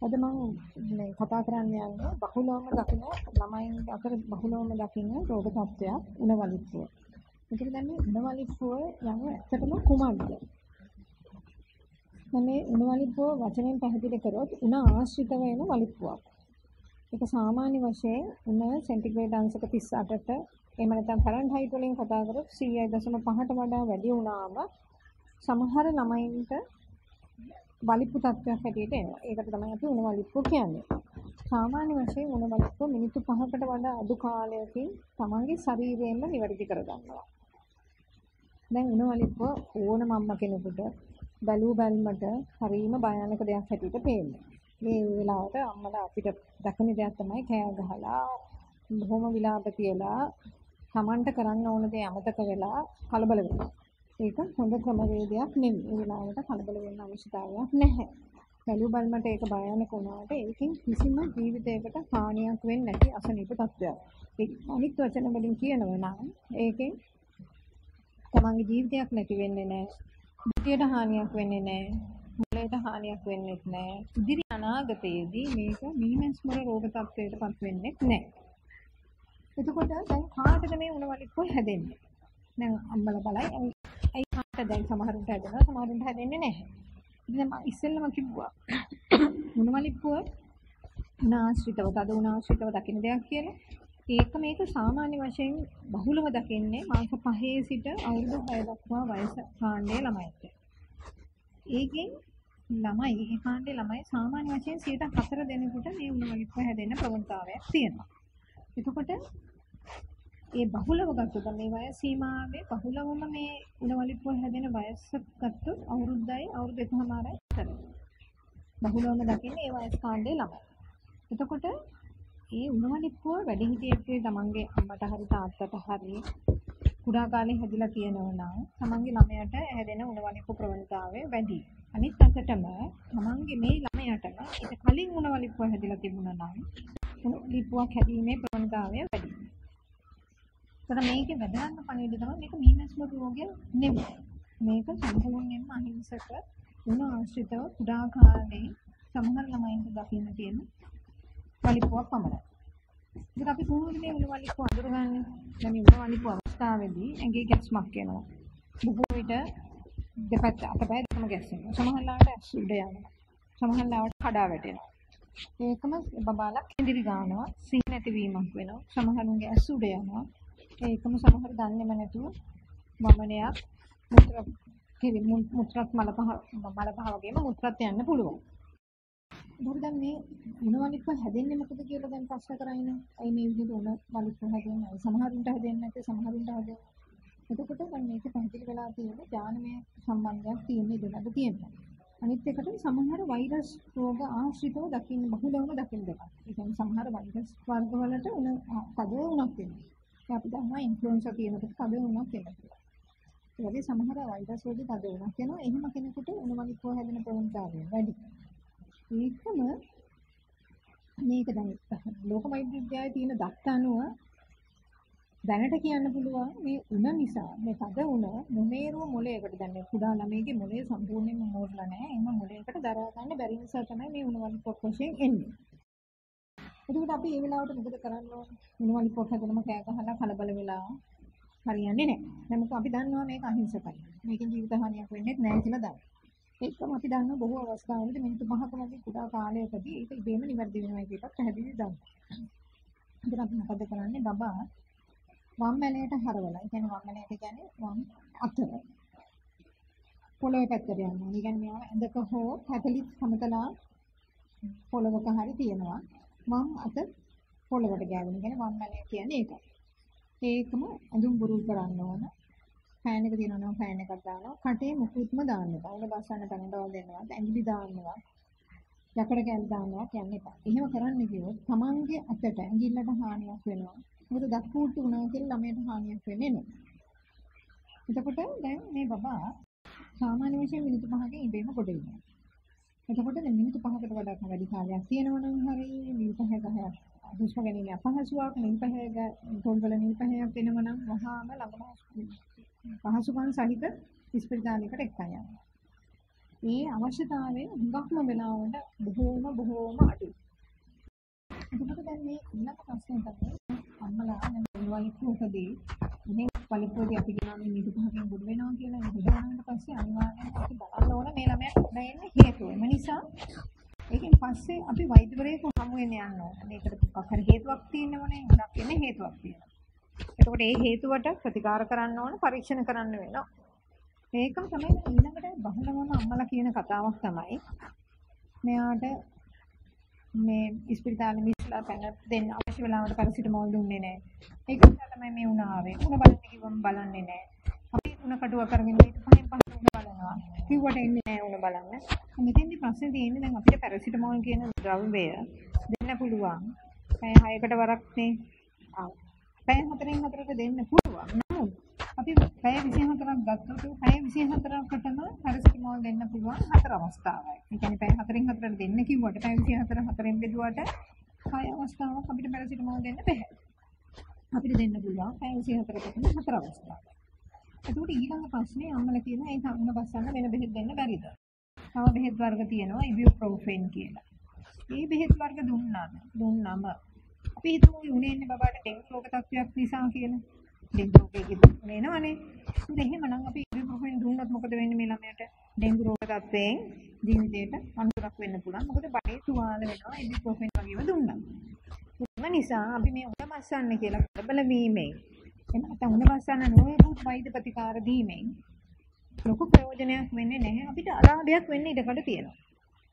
අද මම මේ කතා කරන්න යන්නේ බහුලවම දකින ළමයින් අතර බහුලවම දකින රෝග තත්ත්වයක් උණවලිප්පුව. ඒකද දැන් මේ උණවලිප්පුව යන ඇත්තටම කුමක්ද? මේ උණවලිප්පුව වචනෙන් පැහැදිලි කරොත් උණ ආශ්‍රිත වෙන වලිප්පුවක්. ඒක සාමාන්‍ය වශයෙන් උණ සෙන්ටිග්‍රේඩ් අංශක 38ට එහෙම නැත්නම් ෆැරන්හයිට් වලින් කතා කරොත් 100.5ට වඩා වැඩි වුණාම සමහර ළමයින්ට වලිප්පු තත්ත්වයක් හැටියට එනවා. ඒකට තමයි අපි උණ වලිප්පුව කියන්නේ. සාමාන්‍ය වශයෙන් උණ වලිප්පුව මිනිත්තු 5කට වඩා අඩු කාලයකින් තමන්ගේ ශරීරයෙන්ම නිවැරදි කරගන්නවා. දැන් උණ වලිප්පුව ඕනම අම්ම කෙනෙකුට බැලූ බැල්මට හරීම භයානක දෙයක් හැටියට පේනවා. මේ වෙලාවට අම්මලා අපිට දකින දෙයක් තමයි කෑ ගහලා බොහොම විලාප තියලා Tamanට කරන්න ඕන දේ අමතක වෙලා කලබල වෙනවා. ඒක හොඳ ක්‍රමවේදයක් නෙමෙයි. ඒ වෙලාවට කලබල වෙන්න අවශ්‍යතාවයක් නැහැ. බැලු බලමට ඒක භයානක වුණාට ඒකෙන් කිසිම ජීවිතයකට හානියක් වෙන්නේ නැති අසනීප තත්ත්වයක්. ඒ අනිත් වචන වලින් කියනවා නම් ඒකෙන් තමන්ගේ ජීවිතයක් නැති වෙන්නේ නැහැ. බුද්ධියට හානියක් වෙන්නේ නැහැ. මොළයට හානියක් වෙන්නේ නැහැ. ඉදිරි අනාගතයේදී මේක මීමැස්මර රෝග තත්ත්වයකටපත් වෙන්නේ නැහැ. එතකොට දැන් කාටද මේ උණවලික්කෝ හැදෙන්නේ? දැන් අම්මලා බලයි ඇයි කාට දැන් සමහරුන්ට හැදෙනවා සමහරුන්ට හැදෙන්නේ නැහැ. ඉතින් මම ඉස්සෙල්ලම කිව්වා උණවලික්කුව උනාශ්‍රිතව තද උනාශ්‍රිතව දකින්න දෙයක් කියලා. ඒක මේක සාමාන්‍ය වශයෙන් බහුලව දකින්නේ මාස 5 සිට අවුරුදු 6 දක්වා වයස කාණ්ඩයේ ළමයිට. ඒකෙන් ළමයි ඒ කාණ්ඩයේ ළමයි සාමාන්‍ය වශයෙන් 104 දෙනෙකුට මේ උණවලික්කුව හැදෙන්න ප්‍රවණතාවයක් තියෙනවා. එතකොට ඒ බහුලව ගත්තොත් මේ වයස සීමාවේ බහුලවම මේ උණවලිප්පුව හැදෙන වයස ගත්තොත් අවුරුද්දයි අවුරුදු එකමාරයි විතර. බහුලවම දකින්නේ ඒ වයස් කාණ්ඩේ ළමයි. එතකොට ඒ උණවලිප්පුව වැඩිහිටියෙක්ගේ තමන්ගේ අම්මට හරි තාත්තට හරි කුඩා කාලේ හැදිලා තියෙනවා නම් තමන්ගේ ළමයාට හැදෙන උණවලිප්පු ප්‍රවණතාවය වැඩි. අනිත් අතටම තමන්ගේ මේ ළමයාටම ඊට කලින් උණවලිප්පුව හැදිලා තිබුණා නම් උණවලිප්පුවක් හැදීමේ ප්‍රවණතාවය වැඩි. ඒතර මේකේ වැදගත්ම පණිවිඩය තමයි මේක මීමැස්ම රෝගය නෙමෙයි. මේක සම්පූර්ණයෙන්ම අහිංසක ගුණ ආශ්‍රිතව කුඩා කාලේ සමහර ළමයින්ට දකින්න තියෙන වලිපුවක් පමණයි. ඉතින් අපි කොහොමද මේ උණ වලිපුව අඳුරගන්නේ? දැන් මේ උණ වලිපුව අවස්ථාවේදී ඇඟේ ගැස්මක් එනවා. බුබු විට දෙපැත්ත අතපය දෙකම ගැස්සෙනවා. සමහර ලාවට ඇස් උඩ යනවා. සමහර ලාවට කඩා වැටෙනවා. ඒකම බබාලා කිඳිරි ගන්නවා. සිහි නැතිවීමක් වෙනවා. සමහරුන්ගේ ඇස් උඩ යනවා. ඒකම සමහර දන්නේම නැතුව වමනයක් මුත්‍ර කෙලි මුත්‍රාත් මල පහ මල පහ වගේම මුත්‍රාත් යන්න පුළුවන්. ඒකට දැන් මේ උණවලික්ක හැදෙන්නේ මොකද කියලා දැන් ප්‍රශ්න කරන්නේ. අයි මේ විදිහට උණවලික්ක හැදෙන්නේ. සමහරුන්ට හැදෙන්නේ නැත්නම් සමහරුන්ට හැදෙන්නේ. එතකොට දැන් මේක පැහැදිලි වෙලා තියෙන ඥානමය සම්බන්ධයක් තියෙන ඉඩකඩ තියෙනවා. අනිත් එකට සමහර වෛරස් රෝග ආශ්‍රිතව දකින්න බහුලවම දකින්න දෙයක්. ඒ කියන්නේ සමහර වෛරස් වර්ගවලට උණ තද උණක් වෙනවා. අපි දන්නවා ඉන්ෆ්ලුවෙන්සා තියෙනකොට තද වුණක් වෙනවා. ඒ වගේ සමහර වෛරස් වලදී තද වුණක් වෙනවා. එහෙම කෙනෙකුට උණවලිකෝ හැදෙන ප්‍රවණතාවය වැඩි. ඒකම මේක දැන් ලෝක වෛද්‍ය විද්‍යාවේ තියෙන දත්ත අනුව දැනට කියන්න පුළුවන් මේ උණ නිසා මේ තද උණ මොනේරුව මොලේකට දැන් මේ කුඩා ළමයිගේ මොලේ සම්පූර්ණයෙන්ම මෝරලා නැහැ. එහෙනම් මොලේකට දරා ගන්න බැරි නිසා තමයි මේ උණවලිකෝ වශයෙන් එන්නේ. එතකොට අපි මේ වෙලාවට මොකද කරන්න ඕනේ? මොනවලි පොත් හදනම කෑ ගහලා කලබල වෙලා හරියන්නේ නැහැ. දැන් මොකද අපි දන්නවා මේක අහිංසකයි. මේකෙන් ජීවිත හානියක් වෙන්නේ නැහැ කියලා දන්නවා. ඒකම අපි දන්නවා බොහෝ අවස්ථාවලදී මිනිත්තු 5ක වගේ කුඩා කාලයකදී ඒක ඉබේම නිවැරදි වෙනවා කියන එකත් පැහැදිලි දන්නවා. ඉතින් අපි මොකද කරන්නේ? බබා වම් මැලයට හරවලා. ඒ කියන්නේ වම් මැලයට කියන්නේ වම් අත. පොළොවේ පැත්තට යනවා. ඒ කියන්නේ මෙයාව ඇඳක හෝ පැතලි සමතලා පොළොවක හරි තියෙනවා. වම් අත පොළවට ගෑවෙන. කියන්නේ වම් මැලේ කියන්නේ ඒකයි. ඒකම අඳුම් බුරුල් කරන්න ඕන. ෆෑන් එක තියෙනවා නම් ෆෑන් එකක් දානවා. කටේ මුකුත්ම දාන්න එපා. උණ බස්සන්න තනඩවල් දෙන්නවා. ඇඟිලි දාන්නවා. යකඩ කැල් දානවා කියන්න එපා. එහෙම කරන්න කිව්වොත් තමන්ගේ අතට ඇඟිල්ලට හානියක් වෙනවා. මොකද දක්කූට්ටු වුණා කියලා ළමයට හානියක් වෙන්නේ නැහැ. එතකොට දැන් මේ බබා සාමාන්‍ය වශයෙන් මිනිත්තු 5කින් ඉබේම කොට ඉන්නවා. එතකොට දැන් මිනිත්තු 5කට වඩා වැඩි කාලයක් තියෙනවා නම් හරි මිනිත්තු 6ක හුස්ම ගැනීම අපහසුාවක් නිල්පහයක තොල්වල නිල්පහයක් වෙනවා නම් වහාම ළඟම පහසුකම් සහිත ස්පිරිතාලයකට එක්කන් යනවා. ඒ අවශ්‍යතාවය හුඟක්ම වෙලාවට බොහෝම බොහෝම අඩුයි. එතකොට දැන් මේ ඊළඟ ප්‍රශ්නේ තමයි අම්මලා දැන් වලිප්පුවකදී ඉතින් වලිප්පුවදී අපි කියනවා මේ මිදු පහකින් බුදු වෙනවා කියලා. ඒ බුදු වුණාට පස්සේ අනිවාර්යයෙන්ම අපි බලන්න ඕන මේ ළමයාට උඩ එන්න හේතුව. එම නිසා ඒකෙන් පස්සේ අපි වෛද්‍යවරයෙකු හමු වෙන යන්න ඕන. මේකට මොකක් හරි හේතුවක් තියෙනවනේ. උඩක් එන්නේ හේතුවක් තියෙනවා. එතකොට ඒ හේතුවට ප්‍රතිකාර කරන්න ඕන පරීක්ෂණ කරන්න වෙනවා. මේකම තමයි ඊළඟට බහුලවම අම්මලා කියන කතාවක් තමයි. මෙයාට මේ ඉස්පිරිතාලෙ මිස්ලා පැන දෙන්න අවශ්‍ය වෙලාවට පැරසිටමෝල් දුන්නේ නැහැ. ඒක නිසා තමයි මේ උණ ආවේ. උණ බලන්න කිව්වම බලන්නේ නැහැ. අපි උණ කටුව කරගෙන ඊට පහෙන් පහෙන් උණ බලනවා. කිව්වට එන්නේ නැහැ උණ බලන්න. මෙතෙන්දි ප්‍රශ්නේ තියෙන්නේ දැන් අපිට පැරසිටමෝල් කියන ද්‍රව්‍යය දෙන්න පුළුවන්. පැය 6කට වරක් නේ. ආ. පැය 4න් 4ට දෙන්න පුළුවන්. නමුත් අපි පැය 24ක් ගත්තොත් පැය 24කටම පැරසිටමෝල් දෙන්න පුළුවන් හතර අවස්ථාවයි. ඒ කියන්නේ පැය 4න් 4ට දෙන්න කිව්වට පැය 24 හතරෙන් බෙදුවට හය අවස්ථාවක් අපිට පැරසිටමෝල් දෙන්න බැහැ. අපිට දෙන්න පුළුවන් පැය 24කටම හතර අවස්ථාවක්. එතකොට ඊළඟ ප්‍රශ්නේ අම්මලා කියන ඒ සම්ම බස්සන්න වෙන බෙහෙත් දෙන්න බැරිද? තව බෙහෙත් වර්ග තියෙනවා ඉබියුප්‍රෝෆෙන් කියලා. මේ බෙහෙත් වර්ග දුන්නාම දුන්නම අපි හිතමු උනේ ඉන්නේ බබාට ඩෙන්ගු රෝග තත්ත්වයක් නිසා කියලා. ඩෙන්ගු රෝගයක එනවනේ. ඉතින් එහෙමනම් අපි ඉබුප්‍රොෆෙන් දුන්නොත් මොකද වෙන්නේ මේ ළමයාට? ඩෙන්ගු රෝග තත්ත්වයෙන් ජීවිතේට අනුතරක් වෙන්න පුළුවන්. මොකද බඩේ තුවාල වෙනවා ඉබුප්‍රොෆෙන් වගේම දුන්නා. ඒ නිසා අපි මේ උණ මස්සන්න කියලා ප්‍රබල වීමෙන් එහෙම නැත්නම් උණ මස්සන්න නොයෙකුත් වෛද්‍ය ප්‍රතිකාර දීමෙන් ලොකු ප්‍රයෝජනයක් වෙන්නේ නැහැ. අපිට අලාභයක් වෙන්න ඉඩකඩ තියෙනවා.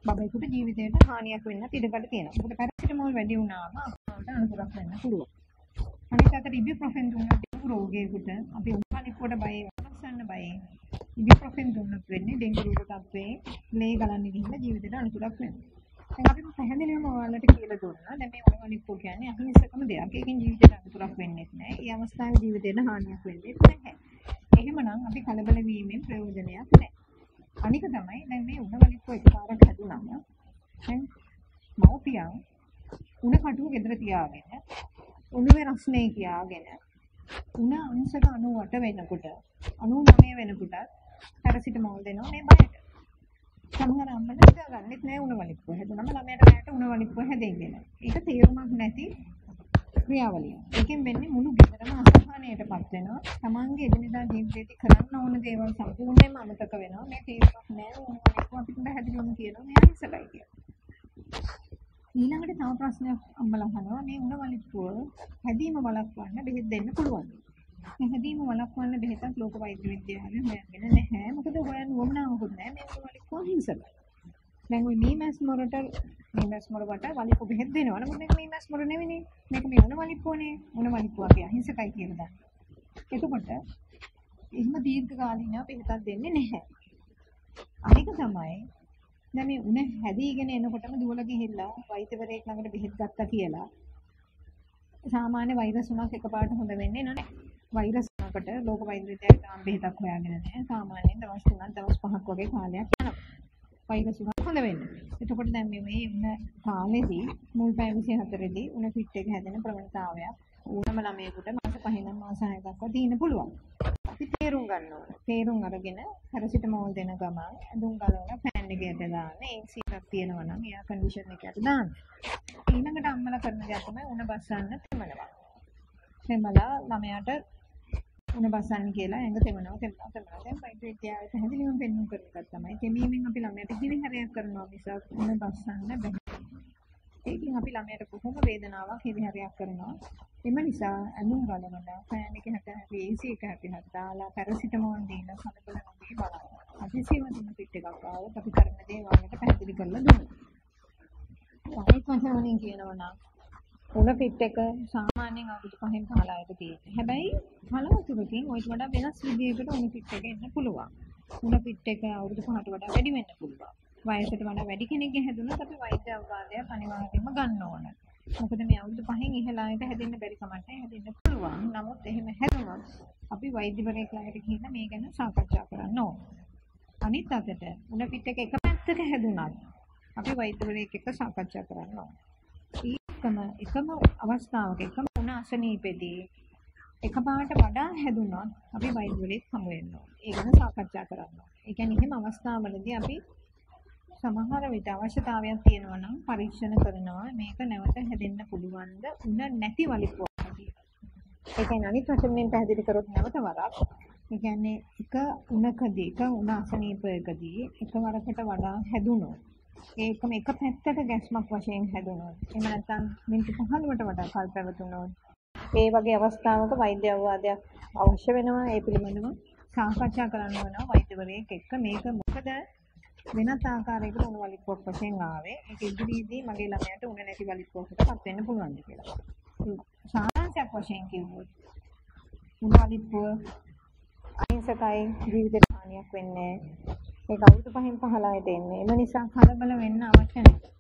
බබෙකුට ජීවිතේට හානියක් වෙන්නත් ඉඩකඩ තියෙනවා. මොකද පැරසිටමෝල් වැඩි වුණාම අපට අනුතරක් වෙන්න පුළුවන්. අනිත් අතට ඉබුප්‍රොෆෙන් දුන්නොත් ඩෙන්ගු රෝගයකට අපි උපනිකුවට බය වනසන්න බය. ඉබුප්‍රොෆෙන් දුන්නොත් වෙන්නේ ඩෙන්ගු රෝග තත්ත්වයේ ලේ ගලන්නේ ගිහින් ජීවිතේට අනුතරක් වෙනවා. දැන් අපි පැහැදිලිවම ඔයාලට කියලා දුන්නා. දැන් මේ ඔනවනික්කෝ කියන්නේ අහිංසකම දෙයක්. ඒකෙන් ජීවිතේට අනුතරක් වෙන්නේ නැහැ. ඒ අවස්ථාවේ ජීවිතේට හානියක් වෙන්නේ නැහැ. එහෙමනම් අපි කලබල වීමෙන් ප්‍රයෝජනයක් නැහැ. අනික තමයි දැන් මේ උණවලික්කෝ එකපාරට හැදුනම දැන් මව්පියන් උණ කටුව ගෙදර තියාගෙන උණුවේ රස්නේ කියාගෙන උණ අංශක 98 වෙනකොට 99 වෙනකොට පැරසිටමෝල් දෙනවා මේ බයට. සමහර අම්මලා හිතාගන්නෙත් නෑ උණ වලික්කුව. හැදුනම ළමයාට බයට උණ වලික්කුව හැදෙන්නේ. ඒක තේරුමක් නැති ක්‍රියාවලිය. ඒකෙන් වෙන්නේ මුළු ගෙදරම අසහනයටපත් වෙනවා. තමන්ගේ එදිනෙදා ජීවිතේදී කරන්න ඕන දේවල් සම්පූර්ණයෙන්ම අමතක වෙනවා. මේ තේරුමක් නෑ උණ වලික්කුව අපිට පැහැදිලිවම කියනවා මෙයා ඉස්සලයි කියලා. ඊළඟට තව ප්‍රශ්නයක් අම්මලා අහනවා මේ උණ වලික්කුව හැදීම වළක්වන්න බෙහෙත් දෙන්න පුළුවන්ද? මේ හැදීම වළක්වන්න බෙහෙතක් ලෝක වෛද්‍ය විද්‍යාවේ හොයන්නේ නැහැ. මොකද හොයන්න උවමනාවකුත් නැහැ. මේ උණ වලික්කුව හිංසකයි. දැන් ওই මීමැස් මොරට මීමැස් මොර වට වලික්කුව බෙහෙත් දෙනවා. නමුත් මේක මීමැස් මොර නෙවෙයිනේ. මේක මේ උණ වලික්කුවනේ. උණ වලික්කුව අපි අහිංසකයි කියලා දාන්න. එතකොට එහෙම දීර්ඝකාලීනව බෙහෙතක් දෙන්නේ නැහැ. අනික තමයි දැන් මේ උණ හැදීගෙන එනකොටම දුවලා ගිහිල්ලා වෛද්‍යවරයෙක් ළඟට බෙහෙත් ගත්තා කියලා සාමාන්‍ය වෛරස් උනක් එකපාරට හොඳ වෙන්නේ නැහැ. වෛරස් උනකට ලෝක වෛද්‍ය විද්‍යාවේ තාම බෙහෙතක් හොයාගෙන නැහැ. සාමාන්‍යයෙන් දවස් 3ක් දවස් 5ක් වගේ කාලයක් යනවා. වෛරස් උනක් හොඳ වෙන්න. එතකොට දැන් මේ මේ උණ කාලෙදී මුල් පැය 24 දී උණ පිට් එක හැදෙන ප්‍රවණතාවයක් ඕනම ළමයෙකුට මාස 5 ඉඳන් මාස 6 දක්වා තියෙන්න පුළුවන්. අපි තේරුම් ගන්න ඕන. තේරුම් අරගෙන පැරසිටමෝල් දෙන ගමන් ඇඳුම් ගලවලා ෆෑන් එකකට දාන්න. AC එකක් තියෙනවා නම් එයා කන්ඩිෂන් එකකට දාන්න. ඊළඟට අම්මලා කරන දේ තමයි උණ බස්සන්න තෙමනවා. තෙමලා ළමයාට උණ බස්සන්න කියලා ඇඟ තෙමනවා තෙමනවා තෙමනවා. දැන් වෛද්‍ය විද්‍යාවේ පැහැදිලිවම පෙන්වු කරන එකක් තමයි. තෙමීමෙන් අපි ළමයාට හිරිහැරයක් කරනවා මිසක් උණ බස්සන්න බැහැ. ඒකෙන් අපි ළමයට කොහොම වේදනාවක් හිරිහැරයක් කරනවා. එම නිසා ඇඳුම් ගලවලා ෆෑන් එක හැට හැටි AC එක හැටි හැටි දාලා පැරසිටමෝල් දීලා කලබල නොවී බලන්න. අතිශයම දින පිට එකක් ආවොත් අපි කරන දේ වලට පැහැදිලි කරලා දුන්නා. වයිස් වචනවලින් කියනවා නම් උණ පිට එක සාමාන්‍යයෙන් අවුරුදු 5න් 15කට තියෙන්නේ. හැබැයි කලවතුරකින් ඔයිට වඩා වෙනස් විදිහකට උණ පිට එක එන්න පුළුවන්. උණ පිට එක අවුරුදු 5ට වඩා වැඩි වෙන්න පුළුවන්. වයසට වඩා වැඩි කෙනෙක්ගේ හැදුනොත් අපි වෛද්‍ය අවවාදයක් අනිවාර්යයෙන්ම ගන්න ඕන. මොකද මේ අවුරුදු 5න් ඉහළ අයට හැදෙන්න බැරි කමක් නැහැ හැදෙන්න පුළුවන්. නමුත් එහෙම හැදුනොත් අපි වෛද්‍යවරයෙක් ළඟට ගිහින් මේ ගැන සාකච්ඡා කරන්න ඕන. අනිත් අතට උණ පිට එක එක පැත්තක හැදුනත් අපි වෛද්‍යවරයෙක් එක්ක සාකච්ඡා කරන්න ඕන. ඒකම එකම අවස්ථාවක එකම උණ අසනීපෙදී එකපාරට වඩා හැදුනොත් අපි වෛද්‍යවරයෙක් හමු වෙන්න ඕනේ. ඒ ගැන සාකච්ඡා කරන්න ඕනේ. ඒ කියන්නේ එහෙම අවස්ථාවලදී අපි සමහර විට අවශ්‍යතාවයක් තියෙනවා නම් පරීක්ෂණ කරනවා මේක නැවත හැදෙන්න පුළුවන්ද උන නැති වලිප්පුවක් කියලා. ඒ කියන්නේ අනිත් වචනෙන් පැහැදිලි කරොත් නැවත වරක් ඒ කියන්නේ එක උණකදී එක උණ අසනීපයකදී එකවරකට වඩා හැදුනොත් ඒකම එක පැත්තට ගැස්මක් වශයෙන් හැදුනොත් එහෙම නැත්නම් මිනිත්තු 15කට වඩා කල් පැවතුනොත් ඒ වගේ අවස්ථාවක වෛද්‍ය අවවාදයක් අවශ්‍ය වෙනවා ඒ පිළිබඳව සාකච්ඡා කරන්න වෙනවා වෛද්‍යවරයෙක් එක්ක. මේක මොකද? වෙනත් ආකාරයකට උණු වලිප්පුවක් වශයෙන් ආවේ. ඒක ඉදිරියේදී මගේ ළමයාට උණ නැති වලිප්පුවකටපත් වෙන්න පුළුවන්ද කියලා. සාමාන්‍යයක් වශයෙන් කිව්වොත් උණු වලිප්පුව අහිංසකයි ජීවිතේට හානියක් වෙන්නේ නැහැ. ඒක අවුරුදු පහෙන් 15ට එන්නේ. ඒ නිසා කලබල වෙන්න අවශ්‍ය නැහැ.